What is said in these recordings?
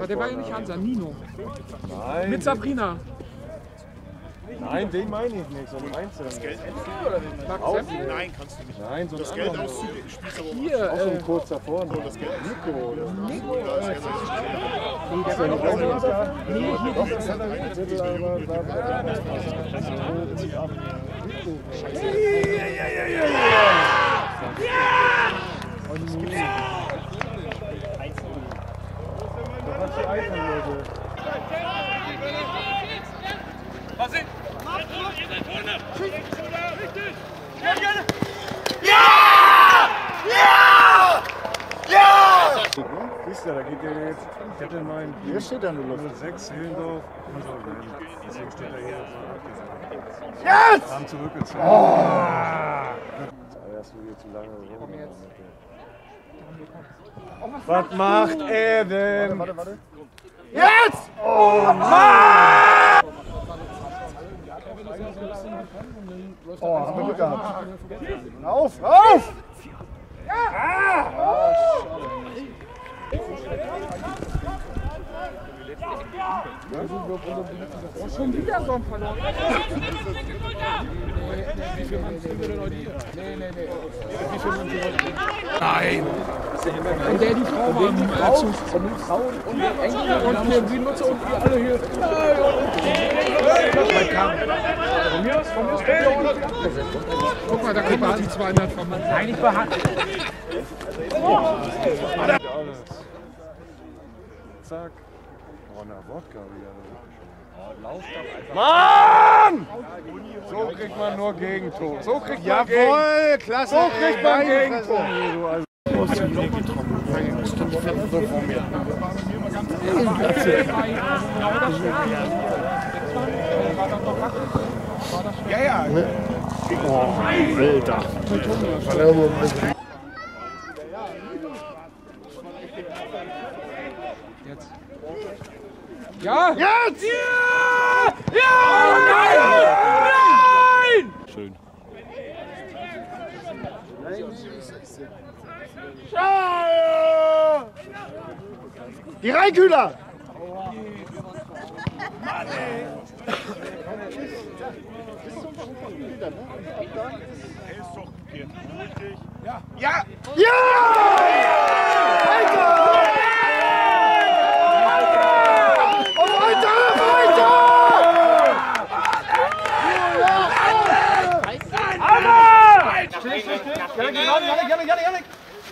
Aber der war ja nicht Hansa, Nino. Nein, Mit Sabrina. nein, den meine ich nicht, so einen einzelnen. Mark Auch Sepp? Nein, kannst du nicht. Nein, so einen Geld anderen. auszugeben, spielst aber Hier, Auch so ein kurzer vorne. das Geld. Nico, oder? Da ist er sich Ist der nicht auch da? Nee, hier Doch, das hat er nicht. Drittel, aber bla, bla, bla, bla. So, zieht ab. Da hat die Eichen, Leute. Siehst du, da geht der jetzt. Ich hatte meinen. Hier steht er nur 06 Hillendorf. Deswegen steht er hier so Jetzt! Haben zurückgezogen. Oh! Erst du hier zu lange rum. Was macht er denn? Warte, warte, Jetzt! Oh Mann! Oh, haben wir Glück gehabt. Auf, auf! Schon wieder so ein verloren. Nein! Und der die Frau war im Zug. Und die Frau und die Engländer und die Nutzer und wir alle hier. Von mir aus, von mir aus könnt ihr auch noch die abgesetzt. Guck mal, da kommen noch die 200 von. Nein, nicht behandelt. Zack. Oh, na, Wodka wieder. Mann! So kriegt man nur Gegentor. So kriegt man Jawohl, klasse. So kriegt man Gegentor. So, also Ja! Jetzt! Ja! Ja! Nein! Nein! Schön. Die Rheinkühler! Hältst doch jetzt mutig. Ja!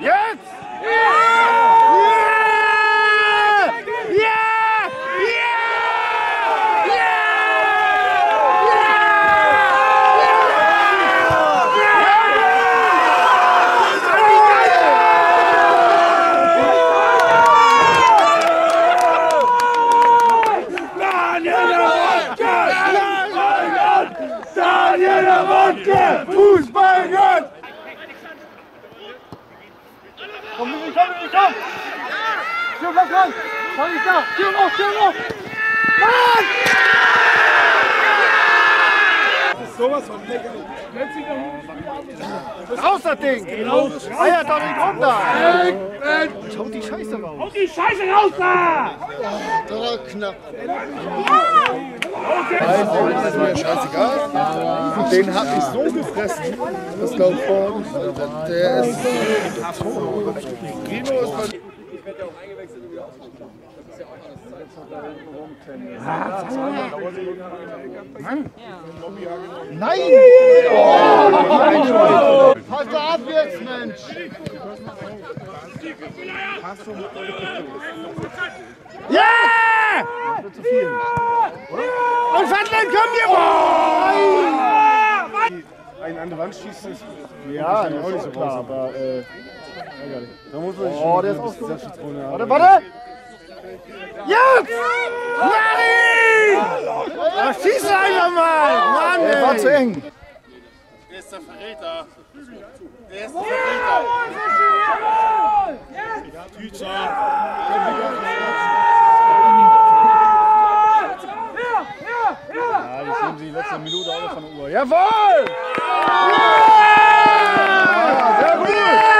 Ja! Ja! Ja! Fußballgott! Komm, komm, komm, komm! Tür, bleib dran! Schau nicht auf, Tür auf! Mann! Sowas von lecker. Raus das Ding! Eiert doch nicht runter! Schau die Scheiße raus! Hau die Scheiße raus da! Das war knapp. Das ist mir scheißegal. Den hab ich so gefressen. Das glaubt vorne. Der ist. Kino ist bei Nein! Oh! Pass da ab jetzt, Mensch! Ja! Und Fettlein, komm hier! Ein an die Wand schießt es. Ja, ist auch nicht so klar, aber äh, Da muss man sich Oh, der ist auch Jungs! Jari! Ja, schieß einfach mal! Mann, ey. War zu eng. Der ist der Verräter. Der ist der Verräter. Tüter! Ja, das nehmen sie die letzte Minute auch noch von der Uhr. Jawohl! Ja, sehr gut!